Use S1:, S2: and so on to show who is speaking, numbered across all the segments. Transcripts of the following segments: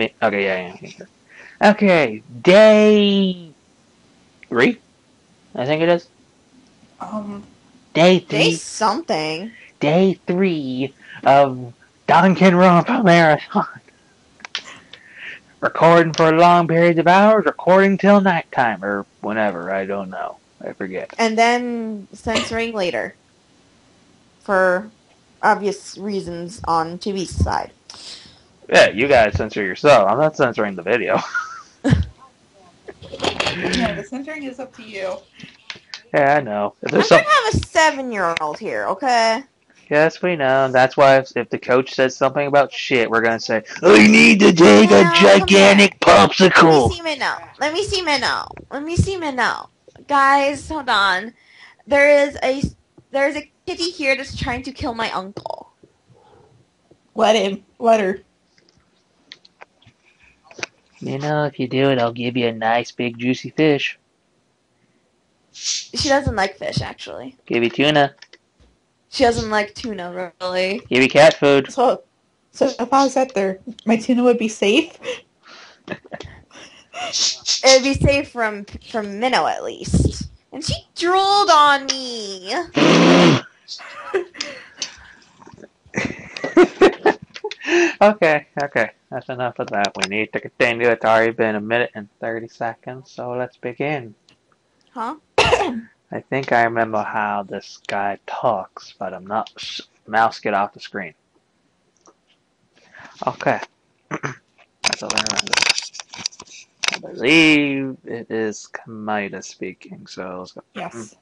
S1: hear me? Okay, yeah, yeah. Okay, day three. I think it is
S2: Um,
S1: day three.
S3: Day
S1: three.
S3: something.
S1: Day three of Dangan Ronpa Marathon. recording for long periods of hours, recording till nighttime or whenever. I don't know. I forget.
S3: And then censoring later. For obvious reasons on TV's side.
S1: Yeah, you guys censor yourself. I'm not censoring the video.
S2: no, the centering is up to you.
S1: yeah, I know. If
S3: I'm
S1: there's
S3: gonna
S1: some,
S3: have a seven-year-old here, okay?
S1: yes, we know. That's why if, if the coach says something about shit, we're gonna say, "We need to take
S3: Well,
S1: a gigantic popsicle."
S3: Let me see Minnow. Let me see Minnow. Let me see Minnow. Guys, hold on. There is a there's a kitty here that's trying to kill my uncle.
S2: Let him. Let her.
S1: You know, if you do it, I'll give you a nice big juicy fish.
S3: She doesn't like fish, actually.
S1: Give you tuna.
S3: She doesn't like tuna, really.
S1: Give you cat food.
S2: So, so if I was at there, my tuna would be safe.
S3: It'd be safe from from Minnow at least. And she drooled on me.
S1: okay, okay. That's enough of that. We need to continue. It's already been a minute and 30 seconds, so let's begin.
S3: Huh?
S1: I think I remember how this guy talks, but I'm not. Sh- mouse, get off the screen. Okay. That's all I remember. I believe it is Komaeda speaking, so let's go.
S2: Yes. Hmm.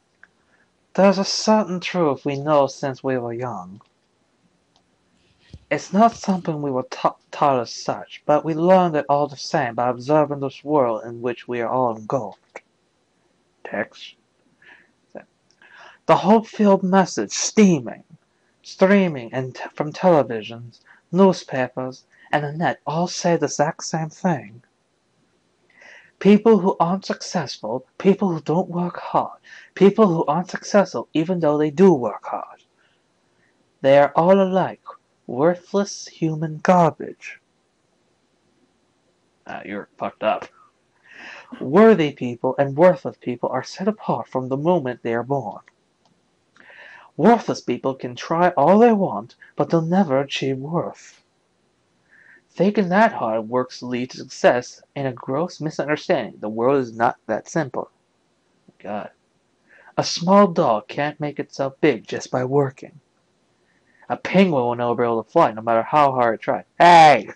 S1: There's a certain truth we know since we were young. It's not something we were ta- taught as such, but we learned it all the same by observing this world in which we are all engulfed. Text. The hope-filled message steaming, streaming and from televisions, newspapers, and the net all say the exact same thing. People who aren't successful, people who don't work hard, people who aren't successful even though they do work hard. They are all alike, worthless human garbage. Ah, you're fucked up. Worthy people and worthless people are set apart from the moment they are born. Worthless people can try all they want, but they'll never achieve worth. Thinking that hard works lead to success in a gross misunderstanding. The world is not that simple. God. A small dog can't make itself big just by working. A penguin will never be able to fly no matter how hard it tries. Hey!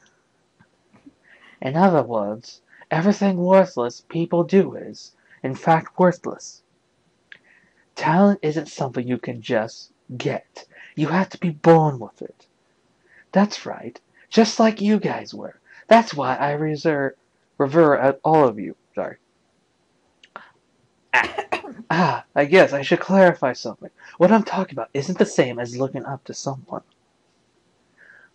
S1: In other words, everything worthless people do is, in fact, worthless. Talent isn't something you can just get. You have to be born with it. That's right. Just like you guys were. That's why I reserve, revere all of you. Sorry. Ah, I guess I should clarify something. What I'm talking about isn't the same as looking up to someone.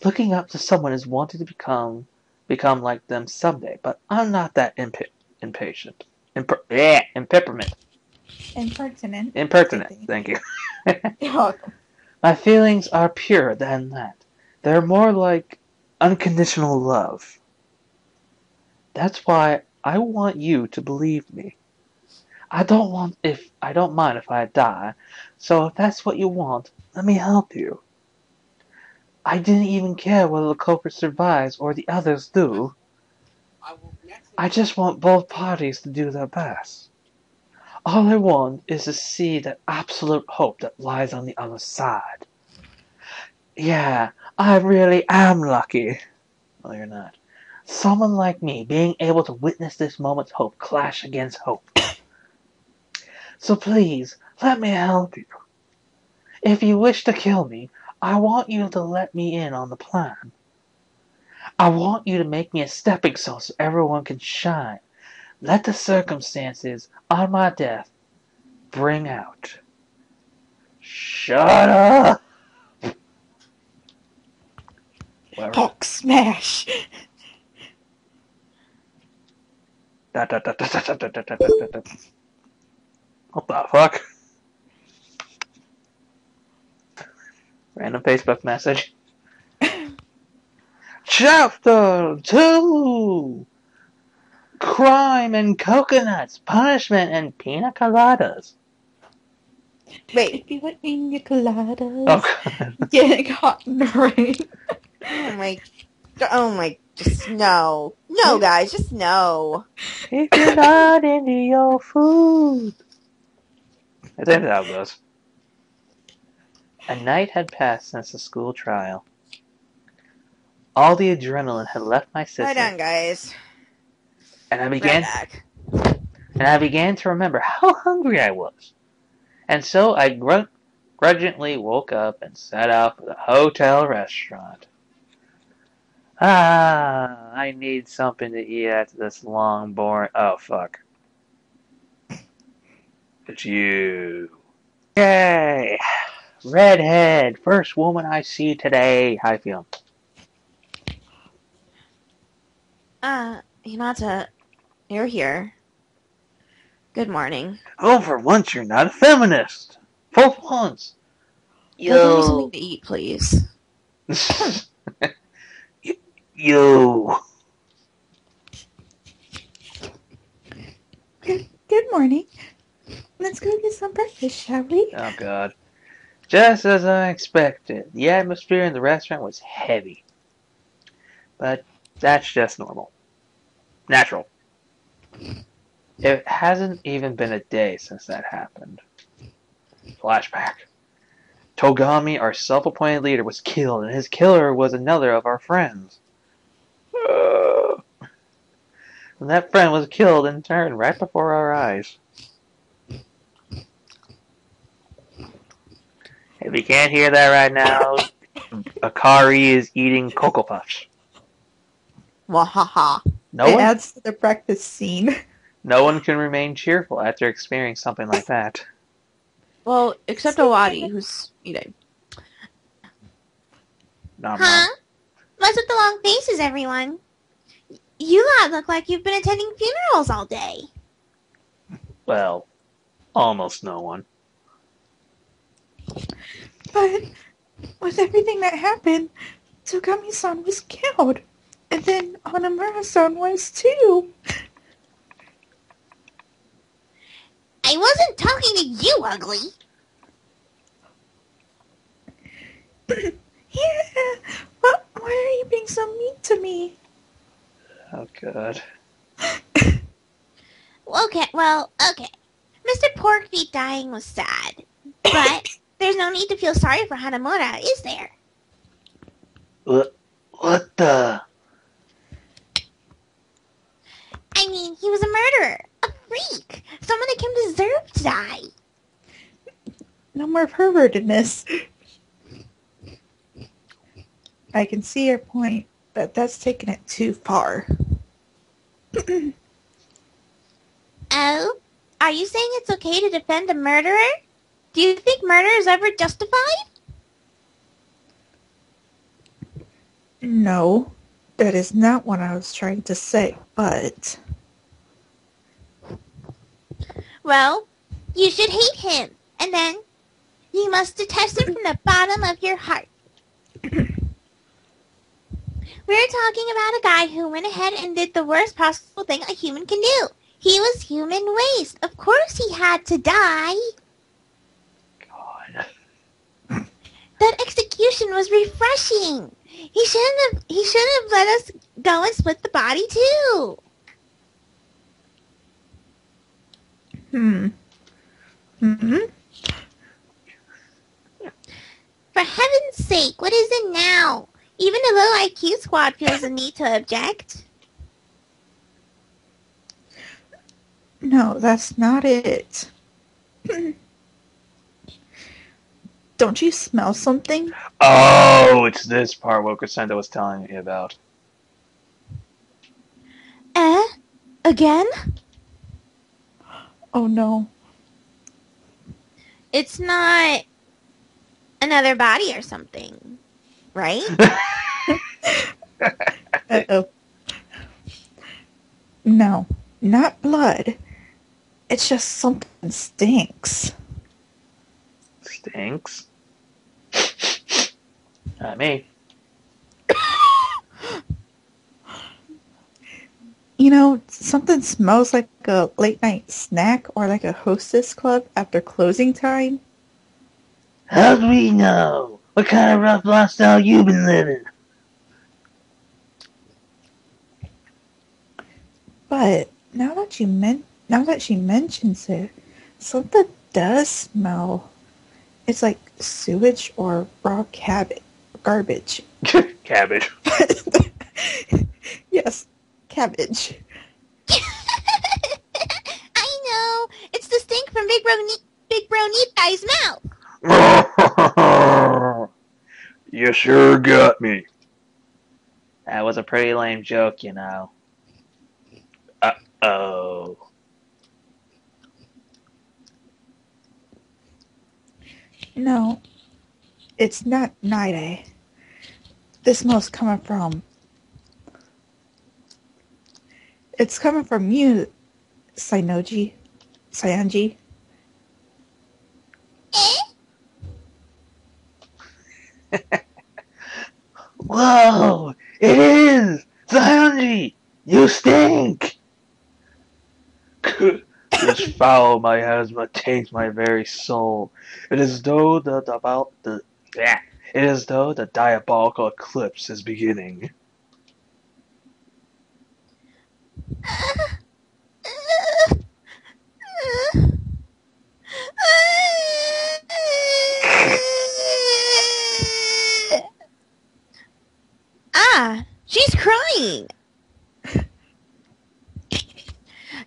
S1: Looking up to someone is wanting to become become like them someday, but I'm not that imp- impatient. Imper- yeah, impeppermint.
S2: Impertinent.
S1: Impertinent. Thank you.
S2: You're welcome.
S1: My feelings are purer than that. They're more like unconditional love. That's why I want you to believe me. I don't want if I don't mind if I die. So if that's what you want, let me help you. I didn't even care whether the culprit survives or the others do. I just want both parties to do their best. All I want is to see that absolute hope that lies on the other side. Yeah, I really am lucky. Well, you're not. Someone like me being able to witness this moment's hope clash against hope. So please, let me help you. If you wish to kill me, I want you to let me in on the plan. I want you to make me a stepping stone so everyone can shine. Let the circumstances on my death bring out. Shut up! Whatever.
S2: Hulk smash.
S1: Da, da, da, da, da, da, da, da, da, da, da. What the fuck? Random Facebook message. Chapter 2 Crime and coconuts, punishment and pina coladas.
S3: Wait.
S2: If you like pina coladas,
S1: Oh, God.
S2: getting hot in the rain.
S3: Oh my. Oh my. Just no. No, guys. Just no.
S1: if you're not into your food. I think how it goes. A night had passed since the school trial. All the adrenaline had left my system,
S3: Lie down, guys.
S1: and I
S3: Right
S1: began
S3: back.
S1: and I began to remember how hungry I was. And so I gr- grudgingly woke up and set out for the hotel restaurant. Ah, I need something to eat after this long, boring. Oh, fuck. It's you. Yay! Redhead, first woman I see today. How you feeling?
S3: Uh, Hinata, you're here. Good morning.
S1: Oh, for once you're not a feminist. For once.
S3: Go give me
S1: Yo.
S3: something to eat, please.
S1: Yo.
S2: Good, good morning. Let's go get some breakfast, shall we?
S1: Oh god. Just as I expected, the atmosphere in the restaurant was heavy. But that's just normal. Natural. It hasn't even been a day since that happened. Flashback. Togami, our self appointed leader, was killed, and his killer was another of our friends. And that friend was killed in turn right before our eyes. If you can't hear that right now, Akari is eating Cocoa Puffs.
S3: Wahaha.
S1: No
S2: it
S1: one,
S2: adds to the breakfast scene.
S1: no one can remain cheerful after experiencing something like that.
S3: Well, except Owari, who's eating.
S1: Nom
S4: Huh?
S1: nom.
S4: What's with the long faces, everyone? You lot look like you've been attending funerals all day.
S1: Well, almost no one.
S2: But with everything that happened, Togami-san was killed. And then Hanamura-san was too.
S4: I wasn't talking to you, ugly.
S2: Yeah, but why are you being so mean to me?
S1: Oh god.
S4: Okay, well, okay. Mr. Porkfeet dying was sad, but there's no need to feel sorry for Hanamura, is there?
S1: What? What the?
S4: I mean, he was a murderer, a freak, someone that can deserve to die.
S2: No more pervertedness. I can see your point, but that's taking it too far.
S4: Oh? Are you saying it's okay to defend a murderer? Do you think murder is ever justified?
S2: No, that is not what I was trying to say, but
S4: Well, you should hate him, and then you must detest him from the bottom of your heart. We're talking about a guy who went ahead and did the worst possible thing a human can do. He was human waste. Of course he had to die.
S1: God.
S4: That execution was refreshing. He shouldn't have he shouldn't have let us go and split the body too.
S2: hmm. Hmm.
S4: For heaven's sake, what is it now? Even a low IQ squad feels the need to object.
S2: No, that's not it. Don't you smell something?
S1: Oh, it's this part what Crescendo was telling me about.
S3: Eh? Again?
S2: Oh no.
S4: It's not another body or something, right?
S2: Uh oh. No, not blood. It's just something stinks.
S1: Stinks. Not me.
S2: You know, something smells like a late night snack or like a hostess club after closing time.
S1: How do we know? What kind of rough lifestyle you been living?
S2: But now that you men- now that she mentions it, something does smell. It's like sewage or raw cabbage, garbage.
S1: Cabbage.
S2: yes, cabbage.
S5: I know. It's the stink from Big Bro Ne- Big Bro Neat Guy's mouth.
S1: you sure got me. That was a pretty lame joke, you know. Uh oh.
S2: No, it's not Night This smell's coming from. It's coming from you, Sainoji. Saionji.
S1: Whoa! It is! Saionji! You stink! this foul miasma taints my very soul. It is though the about the yeah, it is though the diabolical eclipse is beginning.
S4: ah, she's crying.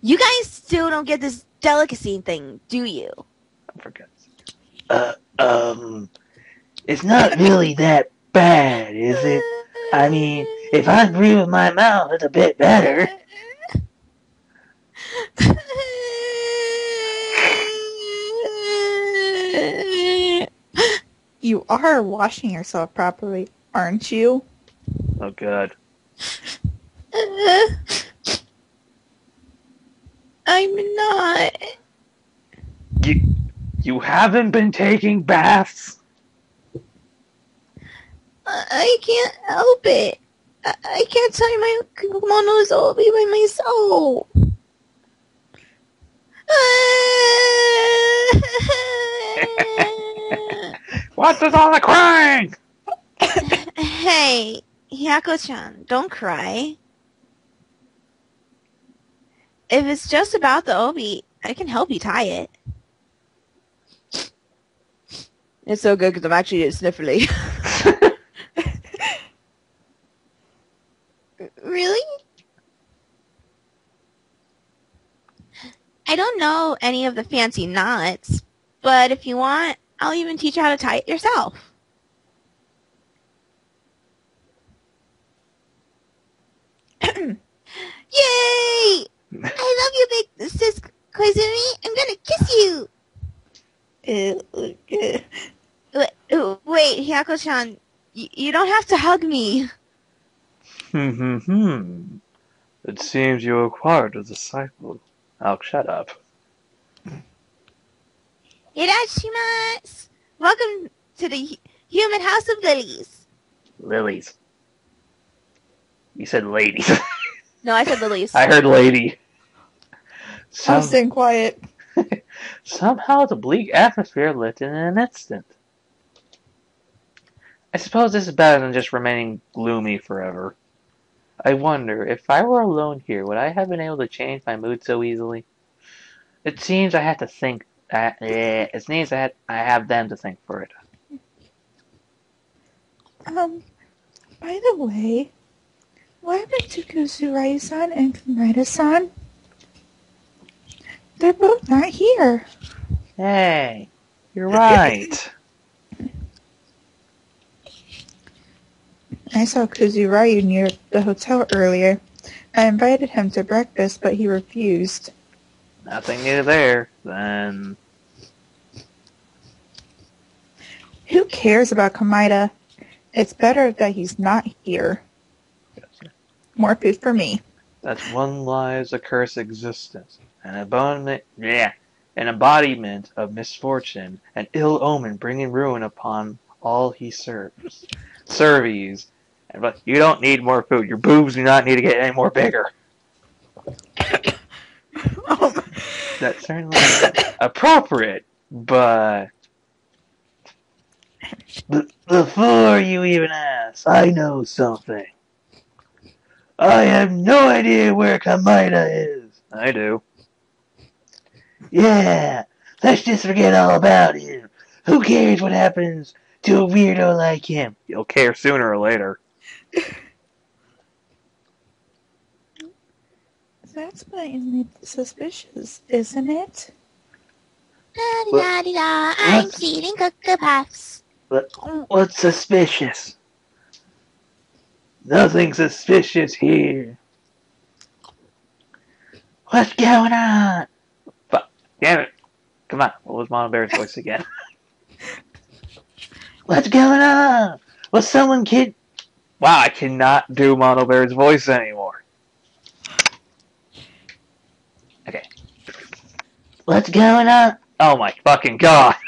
S4: You guys still don't get this delicacy thing, do you?
S1: I forget. Uh, um, it's not really that bad, is it? I mean, if I agree with my mouth, it's a bit better.
S2: You are washing yourself properly, aren't you?
S1: Oh god.
S4: I'm not.
S1: You, you haven't been taking baths?
S4: I- I can't help it. I, I can't tie my kimonos all by myself.
S1: What's with all the crying?
S4: hey, Hiyoko-chan, don't cry. If it's just about the obi, I can help you tie it. It's so good because I'm actually sniffly. really? I don't know any of the fancy knots, but if you want, I'll even teach you how to tie it yourself. Yay! I love you, big sis Koizumi. I'm gonna kiss you. Wait, wait Hiyoko-chan, y- you don't have to hug me.
S1: Hmm, hmm, hmm. It seems you acquired a disciple. I'll shut up.
S4: Irashimasu! Welcome to the Human House of Lilies.
S1: Lilies. You said ladies.
S4: No, I said lilies.
S1: I heard lady.
S2: I'm
S1: Some,
S2: staying quiet.
S1: somehow the bleak atmosphere lifted in an instant. I suppose this is better than just remaining gloomy forever. I wonder, if I were alone here, would I have been able to change my mood so easily? It seems I have to think. Uh, eh, it seems I, had, I have them to thank for it.
S2: Um, by the way, what happened to Kuzuryu-san and Komaeda-san? They're both not here.
S1: Hey, you're right.
S2: I saw Kuzuryu near the hotel earlier. I invited him to breakfast, but he refused.
S1: Nothing new there. Then
S2: Who cares about Komaeda? It's better that he's not here. More food for me.
S1: That's one lie's accursed existence, an embodiment, yeah, an embodiment of misfortune, an ill omen bringing ruin upon all he serves. Serves. And but you don't need more food. Your boobs do not need to get any more bigger. That's certainly appropriate, but before you even ask, I know something. I have no idea where Komaeda is. I do. Yeah, let's just forget all about him. Who cares what happens to a weirdo like him? You'll care sooner or later.
S2: That's plainly suspicious, isn't it?
S4: La di da di da. I'm
S1: What?
S4: eating Cocoa Puffs.
S1: What's suspicious? Nothing suspicious here. What's going on? Fuck. Damn it. Come on. What was Mono Bear's voice again? What's going on? Was someone kid? Wow, I cannot do Mono Bear's voice anymore. Okay. What's going on? Oh my fucking god.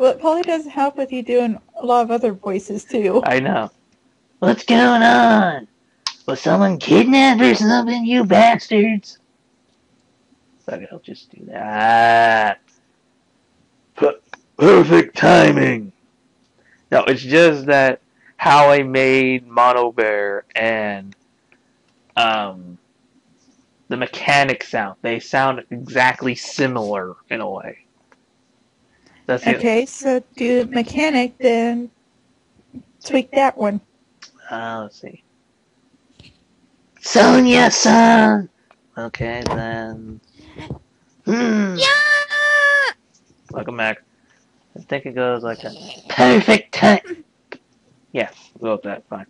S2: Well, it probably doesn't help with you doing a lot of other voices too.
S1: I know. What's going on? Was someone kidnapped or something, you bastards? Okay, I'll just do that. P- perfect timing. No, it's just that how I made Mono Bear and um the mechanic sound. They sound exactly similar in a way. That's the
S2: Okay, so do mechanic, then tweak that one.
S1: Uh, let's see. Sonia san! Okay, then. Hmm.
S4: Yeah.
S1: Welcome back. I think it goes like a perfect time. Yeah, we'll go with that. Fine.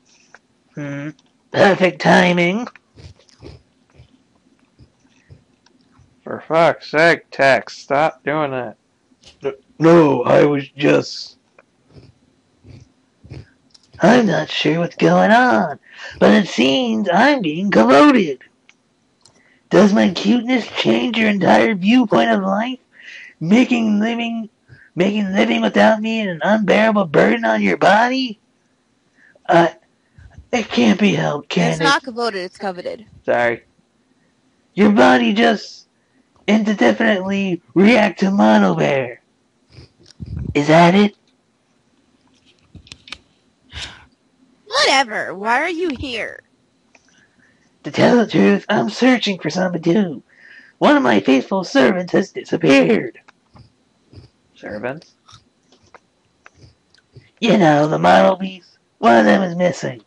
S1: Hmm. Perfect timing. For fuck's sake, Tex, stop doing that. No, I was just. I'm not sure what's going on, but it seems I'm being corroded. Does my cuteness change your entire viewpoint of life, making living, making living without me an unbearable burden on your body? Uh, it can't be helped, can
S3: It's
S1: it?
S3: not voted, it's coveted.
S1: Sorry. Your body just indefinitely react to mono bear. Is that it?
S3: Whatever. Why are you here?
S1: To tell the truth, I'm searching for do. One of my faithful servants has disappeared. Servants? You know, the mono beast. One of them is missing.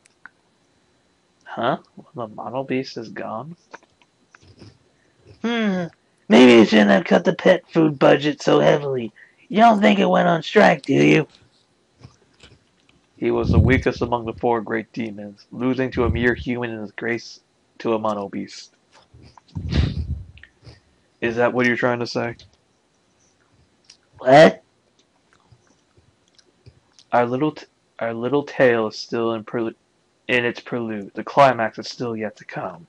S1: Huh? The mono beast is gone? Hmm. Maybe you shouldn't have cut the pet food budget so heavily. You don't think it went on strike, do you? He was the weakest among the four great demons, losing to a mere human in his grace to a mono beast. Is that what you're trying to say? What? Our little, our little tale is still in, prelude, in its prelude. The climax is still yet to come.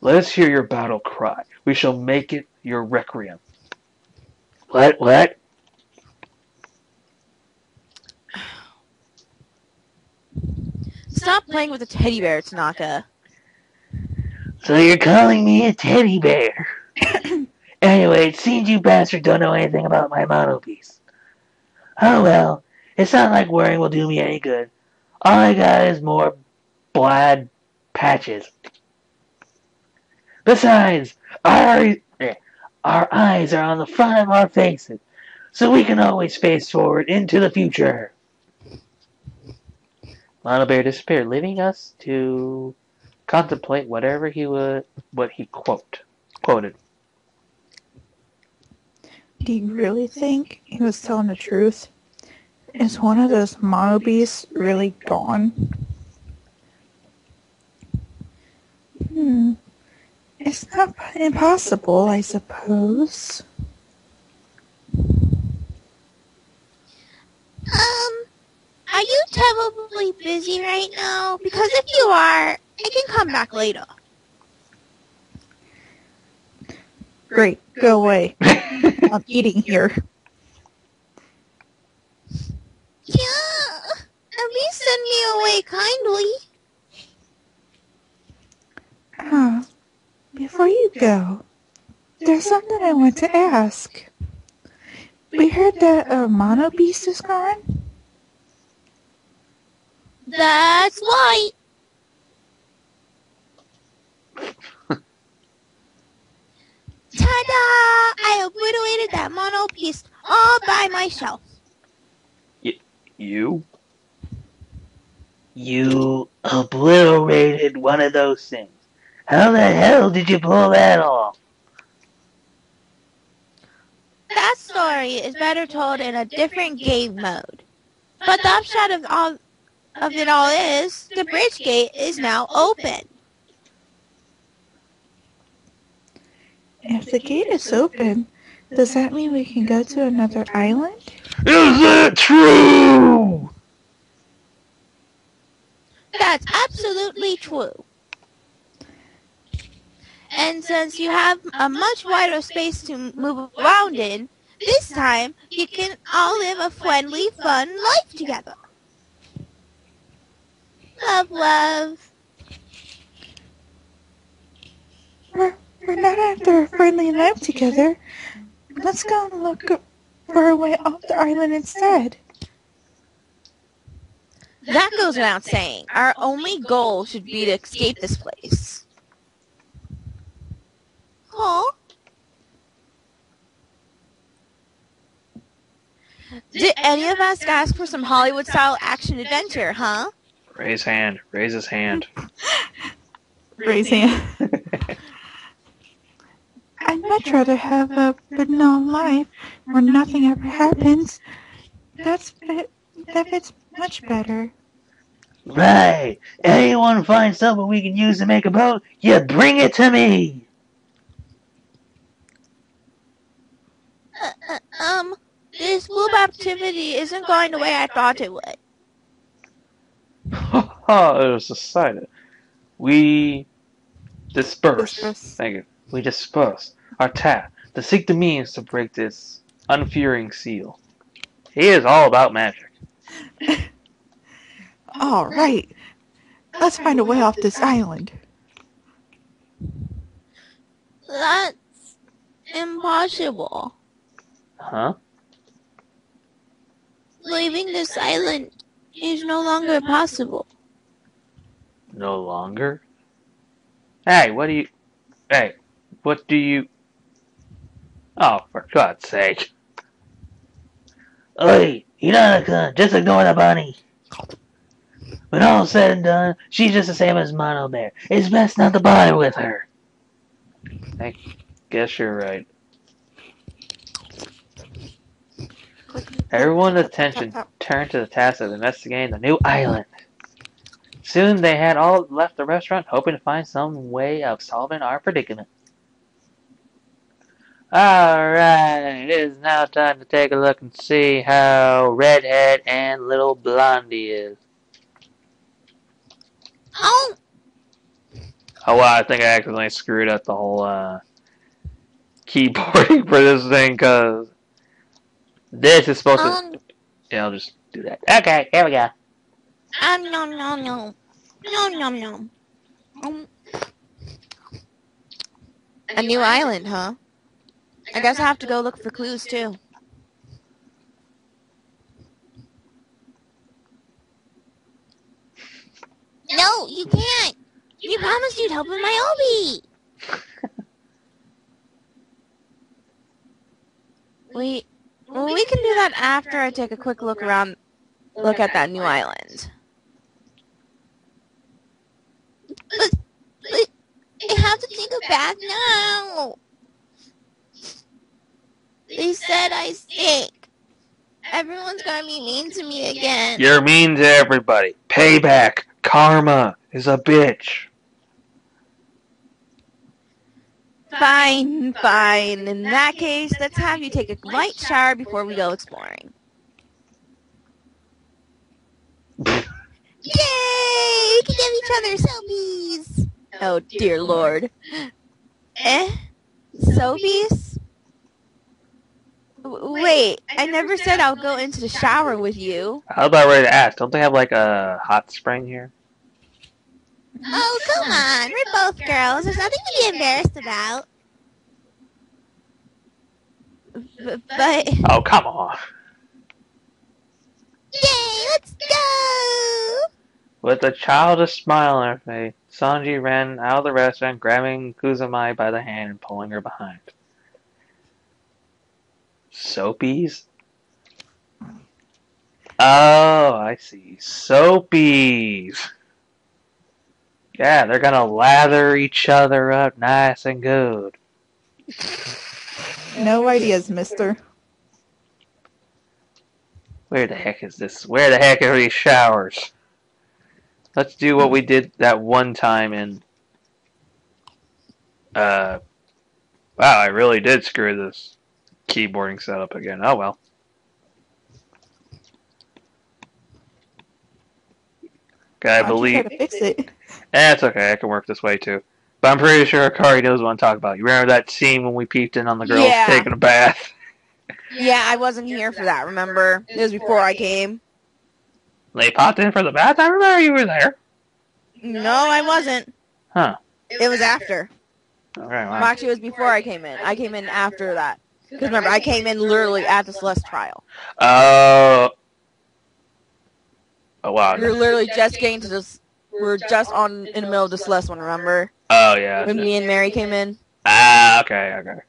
S1: Let us hear your battle cry. We shall make it your requiem. What? What?
S3: Stop playing with a teddy bear, Tanaka.
S1: So you're calling me a teddy bear? anyway, it seems you bastards don't know anything about my mono piece. Oh well, it's not like wearing will do me any good. All I got is more blad patches. Besides, our eh, our eyes are on the front of our faces, so we can always face forward into the future. Mono Bear disappeared, leaving us to contemplate whatever he would what he quote quoted.
S2: Do you really think he was telling the truth? Is one of those mono beasts really gone? Hmm. It's not impossible, I suppose.
S4: Um, are you terribly busy right now? Because if you are, I can come back later.
S2: Great, go away. I'm eating here.
S4: Yeah, at least send me away kindly. Huh.
S2: before you go, there's something I want to ask. We heard that a mono beast is gone.
S4: That's right. Ta-da! I obliterated that mono beast all by myself.
S1: You? You obliterated one of those things. How the hell did you pull that off?
S4: That story is better told in a different game mode. But the upshot of all of it all is the bridge gate is now open.
S2: If the gate is open, does that mean we can go to another island?
S1: Is it true?
S4: That's absolutely true. And since you have a much wider space to move around in, this time you can all live a friendly, fun life together. Love, love.
S2: We're, we're not after a friendly life together. Let's go and look for a way off the island instead.
S3: That goes without saying. Our only goal should be to escape this place.
S4: Huh?
S3: Did any of us ask for some Hollywood-style action adventure, huh?
S1: Raise hand. Raise his hand.
S2: Raise hand. I'd rather have a banal life where nothing ever happens. That's that fits much better.
S1: Right. Anyone find something we can use to make a boat? You bring it to me.
S4: Uh, uh, um, this group activity isn't going the way I thought it would.
S1: Ha ha! it was decided. We disperse.
S2: Disperse.
S1: Thank you. We disperse our task to seek the means to break this unfearing seal. He is all about magic.
S2: All right. Let's find a way off this island.
S4: That's impossible.
S1: Huh?
S4: Leaving this island is no longer possible.
S1: No longer? Hey, what do you. Hey, what do you. Oh, for God's sake. Oi, not gonna uh, just ignore the bunny. When all's said and done, she's just the same as Mono Bear. It's best not to bother with her. I guess you're right. Everyone's attention turned to the task of investigating the new island. Soon they had all left the restaurant, hoping to find some way of solving our predicament. Alright, it is now time to take a look and see how Redhead and Little Blondie is.
S4: Oh,
S1: Oh wow, I think I accidentally screwed up the whole uh, keyboarding for this thing, because this is supposed to...
S4: um,
S1: Yeah, I'll just do that. Okay, here we go.
S4: um, no, no, no. No, no, no. Um,
S3: A new island, huh? I guess I have to go look for clues too.
S4: no, you can't. You promised you'd help with my obi.
S3: We well, we can do that after I take a quick look around, look at that new island.
S4: But, but I have to a bath now. They said I stink. Everyone's gonna be mean to me again.
S1: You're mean to everybody. Payback. Karma is a bitch.
S3: Fine, fine. In that case, let's have you take a light shower before we go exploring.
S4: Yay! We can give each other selfies.
S3: Oh dear lord. Eh? Soapy's? W- Wait, I never said I'll go into the shower with you.
S1: I was about ready to ask. Don't they have like a hot spring here?
S4: Oh, come on. We're both girls. There's nothing to be embarrassed about.
S3: B- but
S1: Oh, come on.
S4: Yay, let's go!
S1: With a childish smile on her face, Saionji ran out of the restaurant, grabbing Koizumi by the hand and pulling her behind. Soapies? Oh, I see. Soapies! Yeah, they're gonna lather each other up nice and good.
S2: No ideas, mister.
S1: Where the heck is this? Where the heck are these showers? Let's do what we did that one time in. Uh. Wow, I really did screw this keyboarding setup again. Oh well. Okay, I believe.
S2: try to fix it.
S1: Eh, it's okay. I can work this way too. But I'm pretty sure Akari knows what I'm talking about. You remember that scene when we peeped in on the girls
S3: Yeah.
S1: taking a bath?
S3: yeah, I wasn't here for that. Remember, it was before I came.
S1: They popped in for the bath. I remember you were there.
S3: No, I wasn't.
S1: Huh.
S3: It was after.
S1: Okay,
S3: Well, actually, it was before I came in. I came in after that. Because remember, I came in literally at the Celeste trial.
S1: Oh. Oh wow.
S3: We were literally just getting to this. We were just on in the middle of the Celeste one. Remember
S1: Oh yeah.
S3: when me and Mary came in?
S1: Ah, okay, okay.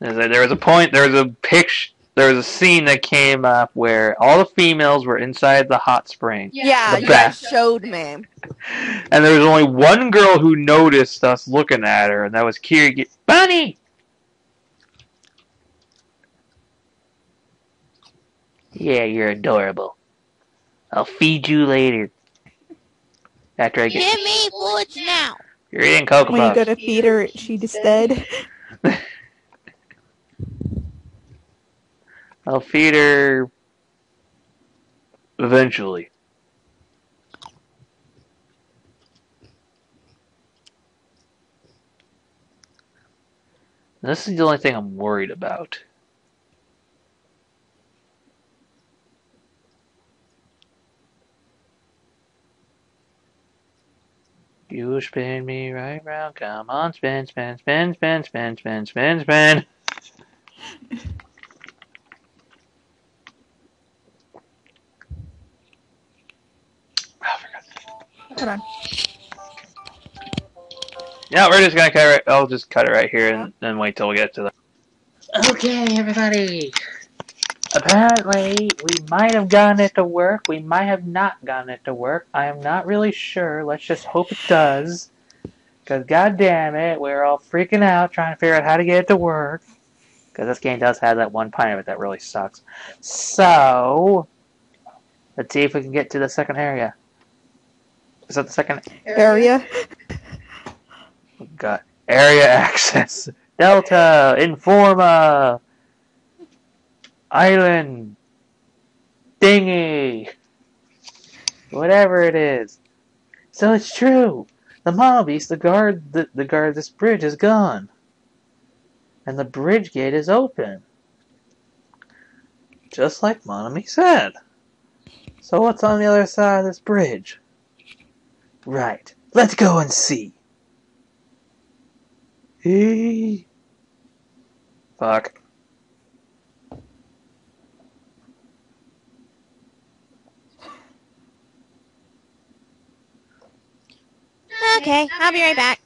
S1: There was a point. There was a picture. There was a scene that came up where all the females were inside the hot spring,
S3: Yeah,
S1: The
S3: you
S1: bath.
S3: showed me.
S1: and there was only one girl who noticed us looking at her, and that was Kiri. Bunny. Yeah, you're adorable. I'll feed you later. After I get
S4: Give me foods now.
S1: you're eating cocoa
S2: When you
S1: puffs.
S2: go to feed her, she just dead.
S1: I'll feed her eventually. This is the only thing I'm worried about. You spin me right round, come on, spin, spin, spin, spin, spin, spin, spin, spin. Oh, for God's sake.
S2: Hold on.
S1: Yeah, we're just gonna cut it. Right, I'll just cut it right here and then wait till we get to the. Okay, everybody. Apparently, we might have gotten it to work. We might have not gotten it to work. I am not really sure. Let's just hope it does. Because, god damn it, we're all freaking out trying to figure out how to get it to work. Because this game does have that one part of it that really sucks. So, let's see if we can get to the second area. Is that the second
S2: Area.
S1: Got area access. Delta, Informa, Island, Dingy, whatever it is. So it's true. The mob mobbies, the guard, the, the guard this bridge is gone, and the bridge gate is open. Just like Monomi said. So what's on the other side of this bridge? Right. Let's go and see. Hey. Fuck.
S4: Okay, I'll be right back.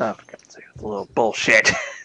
S1: Oh, for God's sake, that's a little bullshit.